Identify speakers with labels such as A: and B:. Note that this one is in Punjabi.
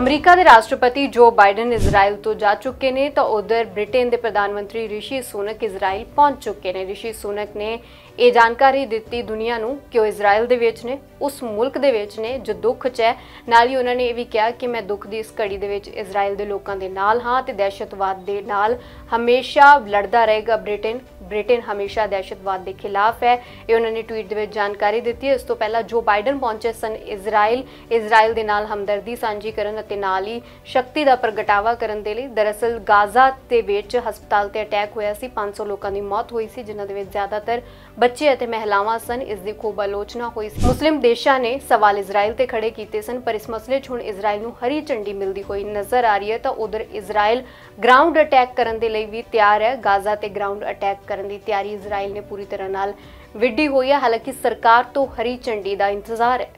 A: ਅਮਰੀਕਾ ਦੇ ਰਾਸ਼ਟਰਪਤੀ ਜੋ ਬਾਈਡਨ ਇਜ਼ਰਾਈਲ ਤੋਂ ਜਾ ਚੁੱਕੇ ਨੇ, ਤਾਂ ਉਧਰ ਬ੍ਰਿਟੇਨ ਦੇ ਪ੍ਰਧਾਨ ਮੰਤਰੀ ਰਿਸ਼ੀ ਸੁਨਕ ਇਜ਼ਰਾਈਲ ਪਹੁੰਚ ਚੁੱਕੇ ਨੇ। ਰਿਸ਼ੀ ਸੁਨਕ ਨੇ ਇਹ ਜਾਣਕਾਰੀ ਦਿੱਤੀ ਦੁਨੀਆ ਨੂੰ ਕਿ ਉਹ ਇਜ਼ਰਾਈਲ ਦੇ ਵਿੱਚ ਨੇ, ਉਸ ਮੁਲਕ ਦੇ ਵਿੱਚ ਨੇ, ਜੋ ਦੁੱਖ 'ਚ ਹੈ। ਨਾਲ ਹੀ ਉਹਨਾਂ ਨੇ ਇਹ ਵੀ ਕਿਹਾ ਕਿ ਮੈਂ ਦੁੱਖ ਦੀ ਇਸ ਘੜੀ ਦੇ ਵਿੱਚ ਇਜ਼ਰਾਈਲ ਦੇ ਲੋਕਾਂ ਦੇ ਨਾਲ ਹਾਂ ਤੇ ਦਹਿਸ਼ਤਵਾਦ ਦੇ ਨਾਲ ਹਮੇਸ਼ਾ ਲੜਦਾ ਰਹੇਗਾ ਬ੍ਰਿਟੇਨ। ਬ੍ਰਿਟੇਨ ਹਮੇਸ਼ਾ ਦਹਿਸ਼ਤਵਾਦ ਦੇ ਖਿਲਾਫ ਹੈ। ਇਹ ਉਹਨਾਂ ਨੇ ਟਵੀਟ ਦੇ ਵਿੱਚ ਜਾਣਕਾਰੀ ਦਿੱਤੀ ਹੈ। ਇਸ ਤੋਂ ਪਹਿਲਾਂ ਜੋ ਬਾਈਡਨ ਪਹੁੰਚੇ ਸਨ ਇਜ਼ਰਾਈਲ ਇਜ਼ਰਾਈਲ ਦੇ ਨਾਲ ਹਮਦਰਦੀ ਸਾਂਝੀ ਕਰਨ ਅਤੇ ਨਾਲ ਹੀ ਸ਼ਕਤੀ ਦਾ ਪ੍ਰਗਟਾਵਾ ਕਰਨ ਦੇ ਲਈ ਦਰਅਸਲ ਗਾਜ਼ਾ ਦੇ ਵਿੱਚ ਹਸਪਤਾਲ ਤੇ ਅਟੈਕ ਹੋਇਆ ਸੀ। 500 ਲੋਕਾਂ ਦੀ ਮੌਤ ਹੋਈ ਸੀ, ਜਿਨ੍ਹਾਂ ਦੇ ਵਿੱਚ ਜ਼ਿਆਦਾਤਰ ਬੱਚੇ ਅਤੇ ਮਹਿਲਾਵਾਂ ਸਨ। ਇਸ ਦੀ ਖੂਬ ਆਲੋਚਨਾ ਹੋਈ ਸੀ। ਮੁਸਲਿਮ ਦੇਸ਼ਾਂ ਨੇ ਸਵਾਲ ਇਜ਼ਰਾਈਲ ਤੇ ਖੜੇ ਕੀਤੇ ਸਨ, ਪਰ ਇਸ ਮਸਲੇ 'ਚ ਹੁਣ ਇਜ਼ਰਾਈਲ ਨੂੰ ਹਰੀ ਝੰਡੀ ਮਿਲਦੀ ਹੋਈ ਨਜ਼ਰ ਆ ਰਹੀ ਹੈ। ਤਾਂ ਉਧਰ ਇਜ਼ਰਾਈਲ ਗਰਾਊਂਡ ਅਟੈਕ ਕਰਨ ਦੇ ਲਈ ਵੀ ਤਿਆਰ ਹੈ। ਗਾਜ਼ਾ ਤੇ ਗਰਾਊਂਡ ਅਟੈਕ ਕਰਨ ਦੀ ਤਿਆਰੀ ਇਜ਼ਰਾਈਲ ਨੇ ਪੂਰੀ ਤਰ੍ਹਾਂ ਨਾਲ ਵਿੱਢੀ ਹੋਈ ਹੈ। ਹਾਲਾਂਕਿ ਸਰਕਾਰ ਤੋਂ ਹਰੀ ਝੰਡੀ ਦਾ ਇੰਤਜ਼ਾਰ ਹੈ।